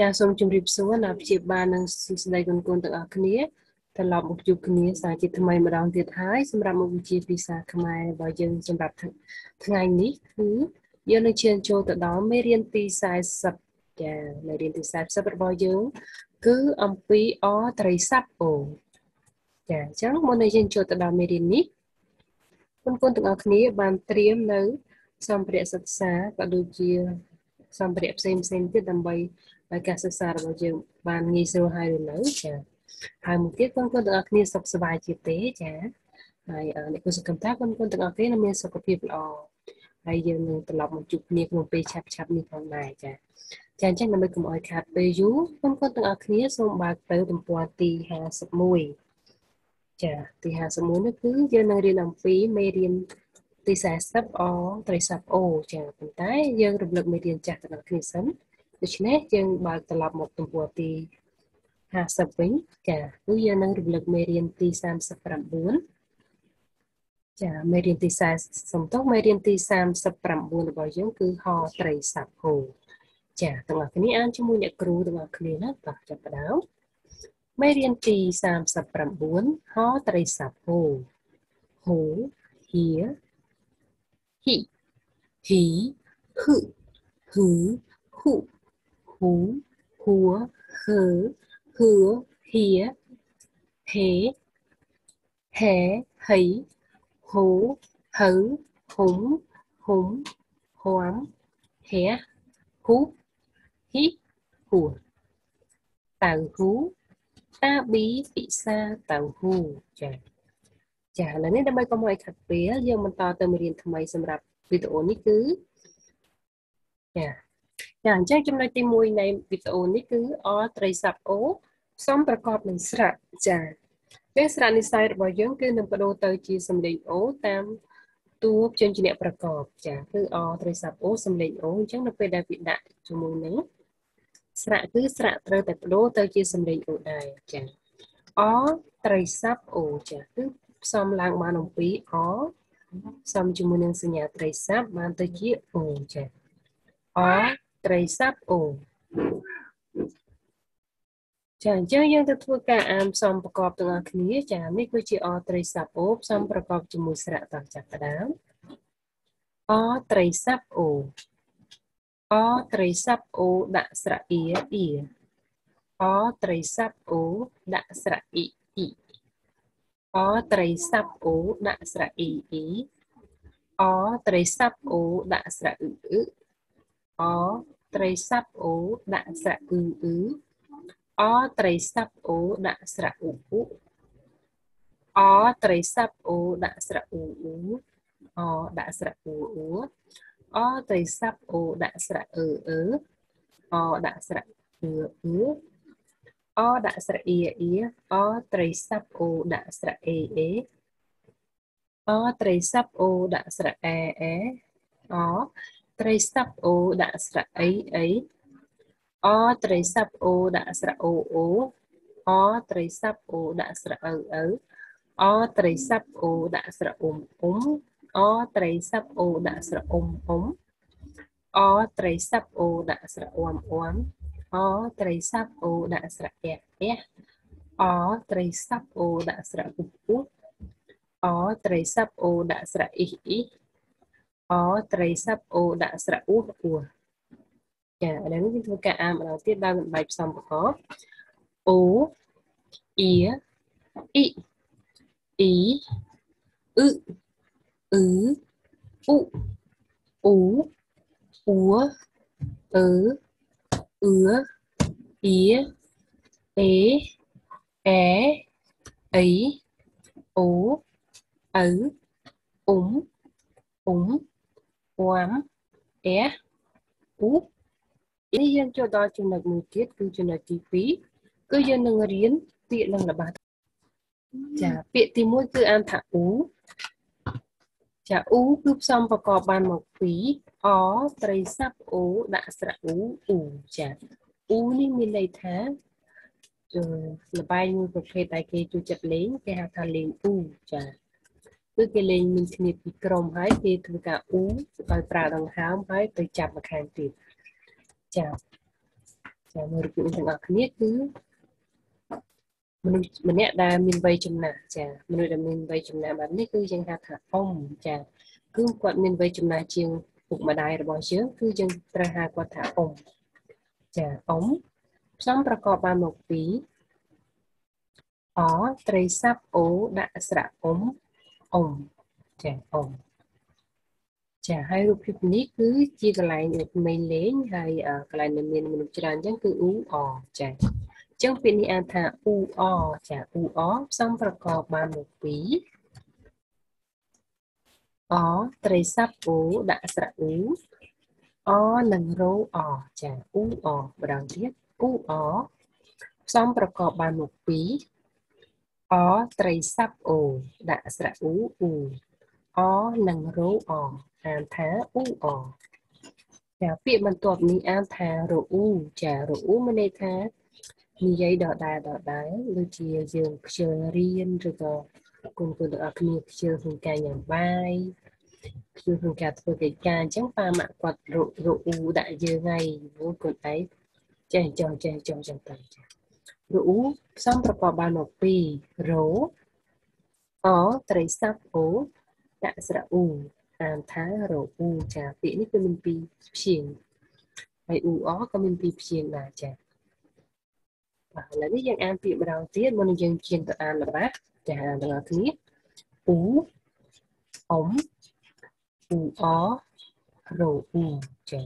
ចាសូមជម្រាបសួរណាព្យាបាលនិងសួស្តីគុណគុណទាំងអស់គ្នាត្រឡប់មកជួបគ្នាសាជាថ្មីម្ដងទៀតហើយសម្រាប់មុខវិជ្ជាភាសាខ្មែររបស់យើងសម្រាប់ថ្ងៃនេះគឺយើងនឹងឈានចូលទៅដល់មេរៀនទី40ចាមេរៀនទី40របស់យើងគឺអំពីអត្រីស័ព្ទអូចាអញ្ចឹងមុននឹងយើងចូលទៅដល់មេរៀននេះគុណគុណទាំងអស់គ្នាបានត្រៀមនៅសម្ភារៈសិក្សាក៏ដូចជាសម្ភារៈផ្សេងផ្សេងទៀតដើម្បី ហើយការសិក្សារបស់យើងបានងាយស្រួលហើយឬនៅចាហើយមួយទៀតបងប្អូនទាំងអស់គ្នាសុខសប្បាយជាទេចាហើយអ្នកគូសកម្មតាបងប្អូនទាំងអស់គ្នាមានសុខភាពល្អហើយយើងនឹងត្រឡប់មកជួបគ្នាក្នុងពេលឆាប់ឆាប់នេះផងដែរចាចាអញ្ចឹងដើម្បីកុំឲ្យខាតពេលយូរបងប្អូនទាំងអស់គ្នាសូមបើកទៅទំព័រទី51ចាទី51នេះគឺយើងនឹងរៀនអំពីមេរៀនទី40អត្រីស័ព្ទអូចាប៉ុន្តែយើងរំលឹកមេរៀនចាស់ទាំងអស់គ្នាសិន ដូច្នេះយើងបើកត្រឡប់មកទំព័រទី50វិញចាគឺយើងនឹងរំលឹកមេរៀនទី39ចាមេរៀនទី40សំទោសមេរៀនទី39របស់យើងគឺហត្រីស័ព្ទហូចាទាំងអស់គ្នាអានជាមួយអ្នកគ្រូទាំងអស់គ្នាណាតោះចាប់ផ្ដើមមេរៀនទី39ហត្រីស័ព្ទ ហូហូហៀហ៊ីហ៊ីហឺហឺហ៊ូ hú húa hớ hứa hía hế hé hấy hú hứ húng húng hoám hé hú hít hùa tàu hú ta bí bị xa tàu hú ចាចាឥឡូវនេះដើម្បីកុំឲ្យខាត់ពេលយើងបន្តទៅមេរៀនថ្មីសម្រាប់វីដេអូនេះគឺចា ចាអញ្ចឹងចំណុចទី1នៃវីដេអូនេះគឺអត្រីស័ព្ទអូផ្សំប្រកបនឹងស្រៈចាពេលស្រៈនិស្ស័យរបស់យើងគឺនឹងបដូរទៅជាសំឡេងអូតាមតួព្យញ្ជនៈប្រកបចាគឺអត្រីស័ព្ទអូសំឡេងអូអញ្ចឹងនៅពេលដែលវាដាក់ជាមួយនឹងស្រៈគឺស្រៈត្រូវតែបដូរទៅជាសំឡេងអូដែរចាអត្រីស័ព្ទអូចាគឺផ្សំឡើងបានអំពីអផ្សំជាមួយនឹងសញ្ញាត្រីស័ព្ទបានទៅជាអូចាអ ត្រីស័ព្ទអូចាអញ្ចឹងយើងទៅធ្វើការអានផ្សំប្រកបទាំងអស់គ្នាចានេះគឺជាអត្រីស័ព្ទអូផ្សំប្រកបជាមួយស្រៈតោះចាប់ផ្ដើមអត្រីស័ព្ទអូអត្រីស័ព្ទអូដាក់ស្រៈអ៊ីអ៊ីអត្រីស័ព្ទអូដាក់ស្រៈអ៊ីអ៊ីអត្រីស័ព្ទអូដាក់ស្រៈអ៊ីអ៊ីអត្រីស័ព្ទអូដាក់ស្រៈអ៊ឺអអ ត្រីស័ព្ទអូដាក់ស្រៈអ៊ឺអ៊ឺអត្រីស័ព្ទអូដាក់ស្រៈអ៊ូអ៊ូអត្រីស័ព្ទអូដាក់ស្រៈអ៊ូអ៊ូអដាក់ស្រៈអ៊ូអ៊ូអត្រីស័ព្ទអូដាក់ស្រៈអឺអឺអដាក់ស្រៈអឺអឺអដាក់ស្រៈអ៊ីអ៊ីអត្រីស័ព្ទអូដាក់ស្រៈអេអេអត្រីស័ព្ទអូដាក់ស្រៈអេអេអ ត្រីស័ព្ទអូដាក់ស្រៈអីអីអត្រីស័ព្ទអូដាក់ស្រៈអូអូអត្រីស័ព្ទអូដាក់ស្រៈអ៊ូអ៊ូអត្រីស័ព្ទអូដាក់ស្រៈអ៊ុំអ៊ុំអត្រីស័ព្ទអូដាក់ស្រៈអ៊ុំអ៊ុំអត្រីស័ព្ទអូដាក់ស្រៈអ៊ំអ៊ំអត្រីស័ព្ទអូដាក់ស្រៈអះអះអត្រីស័ព្ទអូដាក់ស្រៈពុះពុះអត្រីស័ព្ទអូដាក់ស្រៈអ៊ីអ៊ី អត្រីស័ព្ទអូដាក់ស្រៈអ៊ូអ៊ូចាឥឡូវនេះយើងធ្វើការអានម្ដងទៀតដោយមិនបែកផ្សំប្រកបអូអ៊ីអ៊ីអ៊ីអ៊ឺអ៊ឺអ៊ូអ៊ូអ៊ូអឺអ៊ឺអ៊ីអេអេអីអូអៅអ៊ុំអ៊ុំ វ៉ាំអេអ៊ូនេះយើងចូលដល់ចំណុចមួយទៀតគឺចំណុចទី2គឺយើងនឹងរៀនពាក្យនិងល្បះចាពាក្យទី1គឺអានថាអ៊ូចាអ៊ូគឺផ្សំប្រកបបានមកពីអត្រីស័ព្ទអូដាក់ស្រៈអ៊ូអ៊ូចាអ៊ូនេះមានន័យថាលបែងមួយប្រភេទដែលគេចូលចិត្តលេងគេហៅថាលេងអ៊ូចា គឺគេលេងមានគ្នាពីរក្រុមហើយគេធ្វើការអ៊ូដោយប្រើដង្ហើមហើយទៅចាប់ម្ខាងទៀតចាចាមើលរូបភាពទាំងអស់គ្នាគឺមនុស្សម្នាក់ដែលមានវ័យចំណាស់ចាមនុស្សដែលមានវ័យចំណាស់បែបនេះគឺយើងហៅថាអ៊ំចាគឺគាត់មានវ័យចំណាស់ជាងពុកម្ដាយរបស់យើងគឺយើងត្រូវហៅគាត់ថាអ៊ំចាអ៊ំផ្សំប្រកបបានមកពីអត្រីស័ព្ទអូដាក់ស្រៈអ៊ំ អ៊ំចាអ៊ំចាហើយរូបភាពនេះគឺជាកន្លែងក្មេងលេងហើយកន្លែងដែលមានមនុស្សច្រើនអញ្ចឹងគឺអ៊ូអចាអញ្ចឹងពាក្យនេះអានថាអ៊ូអចាអ៊ូអផ្សំប្រកបបានមកពីអត្រីស័ព្ទអូដាក់ស្រៈអ៊ូអនិងរោអចាអ៊ូអម្ដងទៀតអ៊ូអផ្សំប្រកបបានមកពី អត្រីស័ព្ទអូ ដាក់ស្រៈអ៊ូអ៊ូអនិងរោអអានថាអ៊ូអចាពាក្យបន្ទាប់នេះអានថារអ៊ូចារអ៊ូមានន័យថានិយាយដដែលដដែលដូចជាយើងខ្ជិលរៀនឬក៏គុំគុំទាំងអស់គ្នាខ្ជិលក្នុងការញ៉ាំបាយខ្ជិលក្នុងការធ្វើកិច្ចការអញ្ចឹងប៉ាម៉ាក់គាត់ររអ៊ូដាក់យើងហើយមួយគាត់ឯងចេះចង់ចេះចង់ចឹងទៅចា រអ៊ូផ្សំប្រកបបានមកពីរអត្រីស័ព្ទអូដាក់ស្រៈអ៊ូអានថារអ៊ូចាពាក្យនេះគឺមានពីរព្យាង្គហើយអ៊ូអក៏មានពីរព្យាង្គដែរចាបាទឥឡូវនេះយើងអានពាក្យម្ដងទៀតមុននឹងយើងជៀនទៅអានរបស់ចាទាំងអស់គ្នាអ៊ូអ៊ំអ៊ូអរអ៊ូចា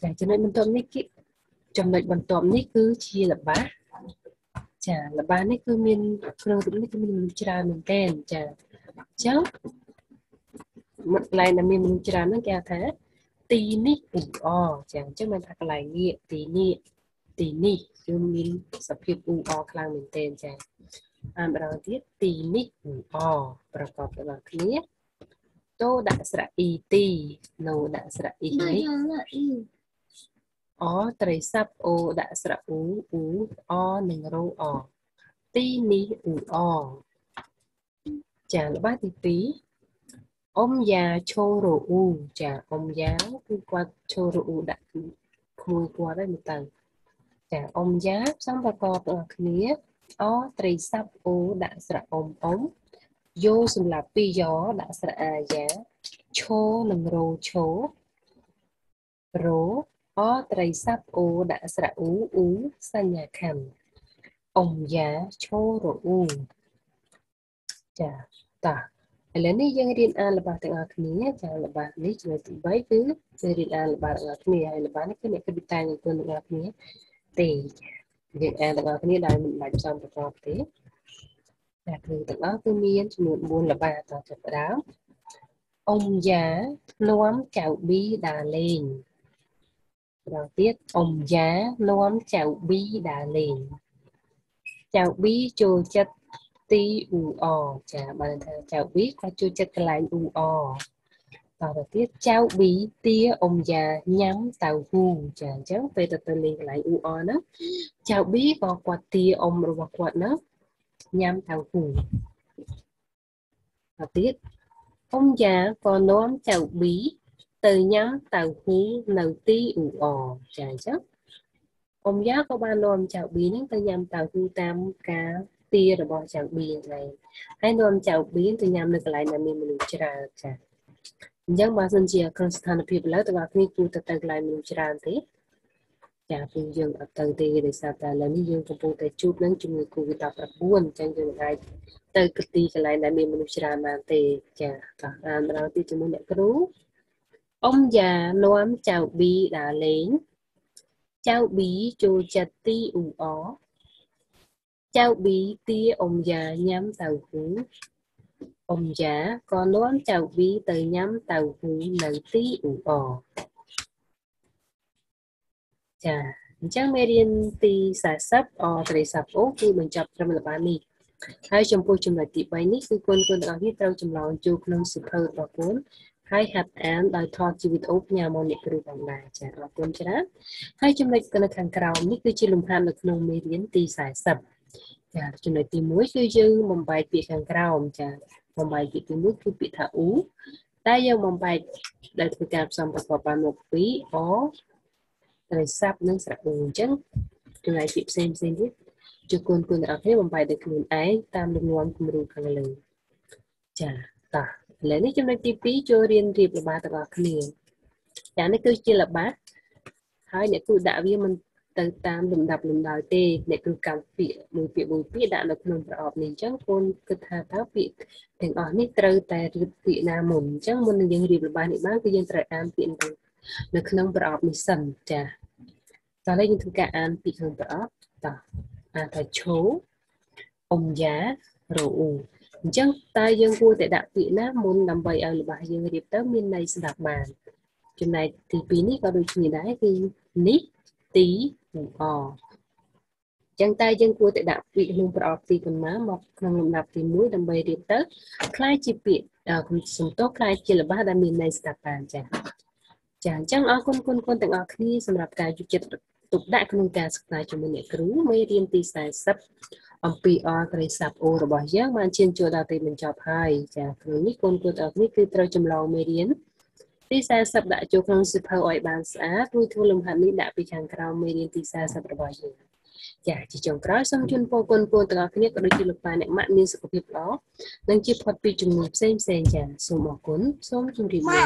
ចាចំណុចបន្ទាប់នេះគឺចំណុចបន្ទាប់នេះគឺជាល្បះ ចាល្បះនេះគឺមានក្នុងរូបនេះគឺមានមនុស្សច្រើនមែនទែនចាអញ្ចឹងកន្លែងដែលមានមនុស្សច្រើនហ្នឹងគេហៅថាទីនេះអ៊ូអចាអញ្ចឹងមិនថាកន្លែងនេះទីនេះទីនេះគឺមានសភាពអ៊ូអខ្លាំងមែនទែនចាអានម្ដងទៀតទីនេះអ៊ូអប្រកបទាំងគ្នាតូដាក់ស្រៈអ៊ីទីណូដាក់ស្រៈអ៊ីនេះ អត្រីស័ព្ទអូដាក់ស្រៈអ៊ូអ៊ូអនិងរោអទីនេះអ៊ូអចាល្បះទី2អ៊ំយ៉ាឈោរអ៊ូចាអ៊ំយ៉ាគឺគាត់ឈោរអ៊ូដាក់ក្មួយគាត់ហើយមើលទៅចាអ៊ំយ៉ាផ្សំប្រកបទាំងគ្នាអត្រីស័ព្ទអូដាក់ស្រៈអ៊ំអ៊ំយោសម្រាប់ពីយ៉ដាក់ស្រៈអាយ៉ាឈោនិងរោឈោរោ អត្រីស័ព្ទអូដាក់ស្រៈអ៊ូអ៊ូសញ្ញាខណ្ឌអ៊ំយ៉ាឈោរអ៊ូចាតាឥឡូវនេះយើងរៀនអានល្បះទាំងអស់គ្នាចាល្បះនេះចំណុចទី3គឺយើងរៀនអានល្បះទាំងអស់គ្នាហើយល្បះនេះគឺអ្នកគិតពីតែនឹងគុណទាំងអស់គ្នាទេយើងអានទាំងអស់គ្នាដោយមិនបាច់ផ្សំប្រកបទេតែគ្រឿងទាំងអស់គឺមានចំនួន4ល្បះតចាប់ផ្ដើមអ៊ំយ៉ានាំចៅប៊ីដើរលេងម្ដងទៀតអ៊ំយ៉ានាំចៅប៊ីដើរលេងចៅប៊ីចូលចិត្តទីអ៊ូអចាបានថាចៅប៊ីគាត់ជួយចិត្តកន្លែងអ៊ូអតទៅទៀតចៅប៊ីទាអ៊ំយ៉ាញ៉ាំតៅហ៊ូចាអញ្ចឹងពេលទៅទៅលេងកន្លែងអ៊ូអហ្នឹងចៅប៊ីក៏គាត់ទាអ៊ំរបស់គាត់ហ្នឹងញ៉ាំតៅហ៊ូទៅទៀតអ៊ំយ៉ាក៏នាំចៅប៊ី ទៅញ៉ាំតៅហ៊ូនៅទីអ៊ូអចាអញ្ចឹងអ៊ំយ៉ាក៏បាននាំចៅប៊ីហ្នឹងទៅញ៉ាំតៅហ៊ូតាមការទារបស់ចៅបៀនហើយហើយនាំចៅបៀនទៅញ៉ាំនៅកន្លែងដែលមានមនុស្សច្រើនចាអញ្ចឹងបើសិនជាក្នុងស្ថានភាពឥឡូវតើអ្នកគ្នាគួរទៅទៅកន្លែងមនុស្សច្រើនទេចាគឺយើងអត់ទៅទេដោយសារតែឥឡូវនេះយើងកំពុងតែជួបនឹងជំងឺ Covid-19 អញ្ចឹងយើងមិនអាចទៅទីកន្លែងដែលមានមនុស្សច្រើនបានទេចាតោះអានម្ដងទៀតជាមួយអ្នកគ្រូ អ៊ំយ៉ានាំចៅប៊ីដើរលេងចៅប៊ីចូលចិត្តទីអ៊ូអចៅប៊ីទាអ៊ំយ៉ាញ៉ាំតៅហ៊ូអ៊ំយ៉ាក៏នាំចៅប៊ីទៅញ៉ាំតៅហ៊ូនៅទីអ៊ូអចាអញ្ចឹងមេរៀនទី40អត្រីសាប់អូគឺបញ្ចប់ត្រឹមល្បាននេះហើយចំពោះចំណុចទី3នេះគឺគុណគុណទាំងអស់គ្នាត្រូវចម្លងចូលក្នុងសិភៅរបស់គុណ ហើយហាត់អានដោយថតជាវីដេអូផ្ញើមកអ្នកគ្រូផងដែរចាអរគុណច្រើនហើយចំណុចនៅខាងក្រោមនេះគឺជាលំហាត់នៅក្នុងមេរៀនទី40ចាចំណុចទី1គឺយើងបំបែកពាក្យខាងក្រោមចាបំបែកពាក្យទី1គឺពាក្យថាអ៊ូតែយើងបំបែកដែលធ្វើការផ្សំប្រកបបានមកពីអត្រីស័ព្ទនិងស្រៈអ៊ូអញ្ចឹងចំណែកពាក្យផ្សេងផ្សេងទៀតជួគុណគុណអ្នកគ្នាបំបែកដោយខ្លួនឯងតាមលំនាំគំរូខាងលើចាតោះ ឥឡូវនេះចំណុចទី2ចូលរៀនរៀបល្បាតទាំងអស់គ្នាចានេះគឺជាល្បាតហើយអ្នកគ្រូដាក់វាមិនទៅតាមលំដាប់លំដោយទេអ្នកគ្រូកម្មពាក្យមួយពាក្យមួយពាក្យដាក់នៅក្នុងប្រអប់នេះអញ្ចឹងកូនគិតថាតើពាក្យទាំងអស់នេះត្រូវតែរៀបពាក្យណាមុនអញ្ចឹងមុននឹងយើងរៀបល្បាតនេះបានគឺយើងត្រូវអានពាក្យទៅនៅក្នុងប្រអប់នេះសិនចាតោះឥឡូវយើងធ្វើការអានពាក្យក្នុងប្រអប់តោះអានថាឈោអ៊ំយ៉ារអ៊ូ អញ្ចឹងតើយើងគួរតែដាក់ពាក្យណាមុនដើម្បីឲ្យរបស់យើងរៀបទៅមានន័យស្ដាប់បានចំណែកទី2នេះក៏ដូចគ្នាដែរគឺនេះទីនិងអចឹងតែយើងគួរតែដាក់ពាក្យក្នុងប្រអប់ទីប៉ុន្មានមកក្នុងលំដាប់ទី1ដើម្បីរៀបទៅคล้ายជាពាក្យសំទោសคล้ายជាល្បះដែលមានន័យស្ដាប់បានចា៎ចាអញ្ចឹងអរគុណគុណគុណទាំងអស់គ្នាសម្រាប់ការយកចិត្តទុកដាក់ក្នុងការសិក្សាជាមួយអ្នកគ្រូមេរៀនទី40 អំពីអត្រីស័ព្ទអូរបស់យើងបានឈានចូលដល់ទីបញ្ចប់ហើយចាគ្រូនេះគុណគុណទាំងអស់គ្នាគឺត្រូវចម្លងមេរៀនទី40ដាក់ចូលក្នុងសិភៅឲ្យបានស្អាតរួចធ្វើលំហាត់នេះដាក់ពីខាងក្រោមមេរៀនទី40របស់យើងចាជាចុងក្រោយសូមជូនពរគុណពរទាំងអស់គ្នាក៏ដូចជាលោកប៉ាអ្នកម៉ាក់មានសុខភាពល្អនិងជាផុតពីជំងឺផ្សេងផ្សេងចាសូមអរគុណសូមជម្រាបលា